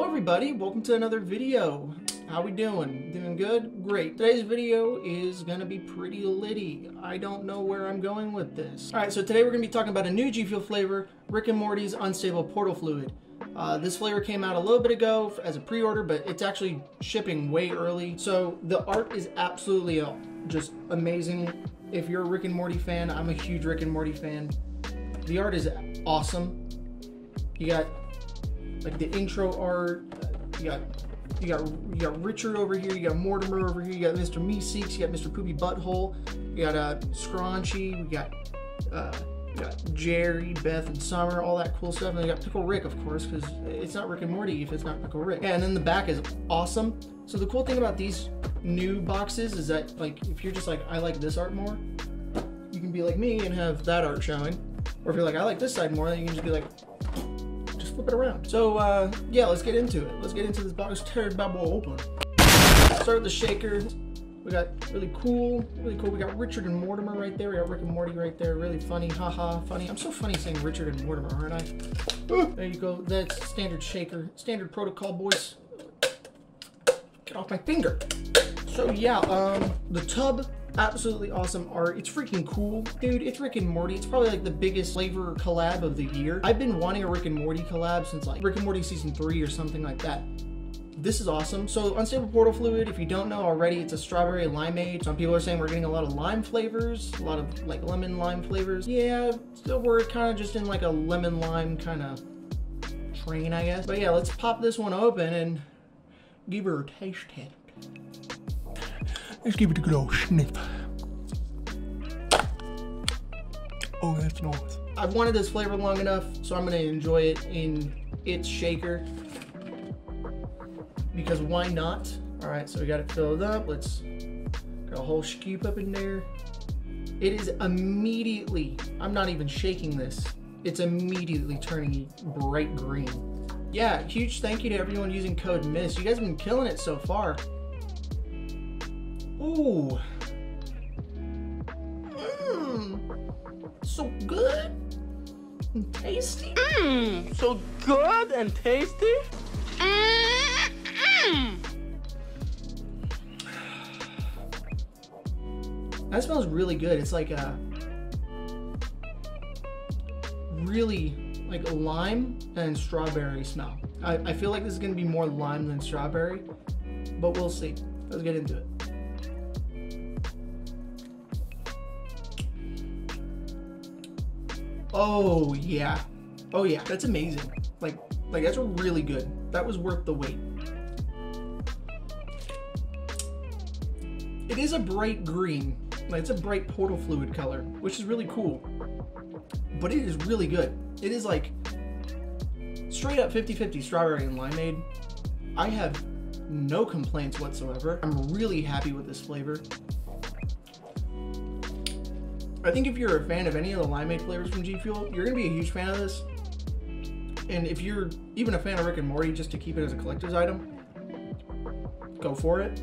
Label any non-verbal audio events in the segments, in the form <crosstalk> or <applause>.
Hello everybody, welcome to another video. How we doing? Doing good? Great. Today's video is gonna be pretty litty. I don't know where I'm going with this. Alright, so today we're gonna be talking about a new G Fuel flavor, Rick and Morty's Unstable Portal Fluid. Uh, this flavor came out a little bit ago as a pre-order, but it's actually shipping way early. So the art is absolutely uh, just amazing. If you're a Rick and Morty fan, I'm a huge Rick and Morty fan. The art is awesome. You got like the intro art. You got you got you got Richard over here. You got Mortimer over here. You got Mr. Meeseeks. You got Mr. Poopy Butthole. You got uh, Squanchy. We got uh, you got Jerry, Beth, and Summer. All that cool stuff. And you got Pickle Rick, of course, because it's not Rick and Morty if it's not Pickle Rick. And then the back is awesome. So the cool thing about these new boxes is that like if you're just like I like this art more, you can be like me and have that art showing. Or if you're like I like this side more, then you can just be like flip it around. So uh, yeah, let's get into it. Let's get into this box. Tear this bad boy open. Start with the shaker. We got really cool, really cool. We got Richard and Mortimer right there. We got Rick and Morty right there. Really funny, haha, funny. I'm so funny saying Richard and Mortimer, aren't I? There you go. That's standard shaker, standard protocol, boys. Get off my finger. So yeah, um, the tub absolutely awesome art. It's freaking cool. Dude, it's Rick and Morty. It's probably like the biggest flavor collab of the year. I've been wanting a Rick and Morty collab since like Rick and Morty season three or something like that. This is awesome. So Unstable Portal Fluid, if you don't know already, it's a strawberry limeade. Some people are saying we're getting a lot of lime flavors, a lot of like lemon lime flavors. Yeah, still we're kind of just in like a lemon lime kind of train, I guess. But yeah, let's pop this one open and give her a taste test. Let's give it a good old sniff. Oh, that's nice. I've wanted this flavor long enough, so I'm gonna enjoy it in its shaker. Because why not? All right, so we gotta fill it up. Let's got a whole scoop up in there. It is immediately, I'm not even shaking this. It's immediately turning bright green. Yeah, huge thank you to everyone using code MIST. You guys have been killing it so far. Ooh. Mmm. So good and tasty. Mmm. So good and tasty. Mmm. That smells really good. It's like a really like a lime and strawberry smell. I, I feel like this is gonna be more lime than strawberry, but we'll see. Let's get into it. Oh yeah. Oh yeah, that's amazing. Like like that's really good. That was worth the wait. It is a bright green. Like it's a bright portal fluid color, which is really cool. But it is really good. It is like straight up 50-50 strawberry and limeade. I have no complaints whatsoever. I'm really happy with this flavor. I think if you're a fan of any of the limeade flavors from G Fuel, you're gonna be a huge fan of this. And if you're even a fan of Rick and Morty, just to keep it as a collector's item, go for it.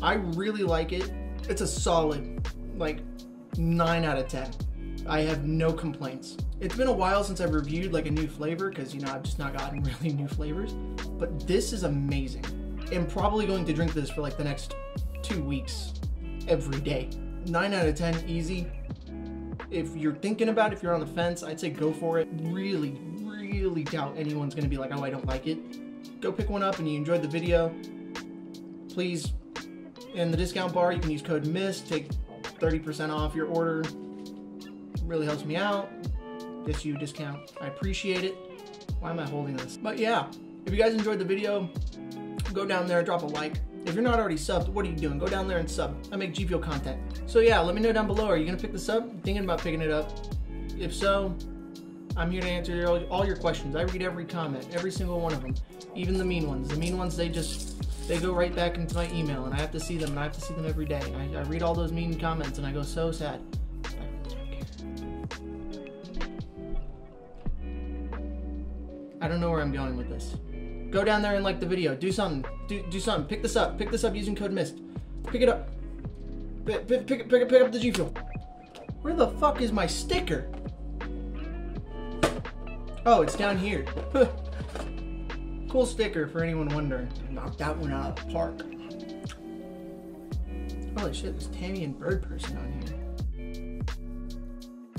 I really like it. It's a solid, like, 9 out of 10. I have no complaints. It's been a while since I've reviewed like a new flavor because you know I've just not gotten <laughs> really new flavors. But this is amazing. I'm probably going to drink this for like the next two weeks every day. 9 out of 10, easy if you're thinking about it, if you're on the fence, I'd say go for it. Really, really doubt anyone's gonna be like, oh, I don't like it. Go pick one up and you enjoyed the video. Please, in the discount bar, you can use code MIST, take 30% off your order. Really helps me out. Gets you a discount. I appreciate it. Why am I holding this? But yeah, if you guys enjoyed the video, go down there, drop a like. If you're not already subbed, what are you doing? Go down there and sub. I make G Fuel content. So yeah, let me know down below. Are you gonna pick this up? Thinking about picking it up? If so, I'm here to answer all, all your questions. I read every comment, every single one of them, even the mean ones. The mean ones, they just they go right back into my email, and I have to see them, and I have to see them every day. I, I read all those mean comments, and I go so sad. I don't know where I'm going with this. Go down there and like the video. Do something. Do, do something. Pick this up. Pick this up using code MIST. Pick it up. Pick, pick, pick, pick, pick up the G Fuel. Where the fuck is my sticker? Oh, it's down here. <laughs> Cool sticker for anyone wondering. Knocked that one out of the park. Holy shit, there's Tammy and Birdperson on here.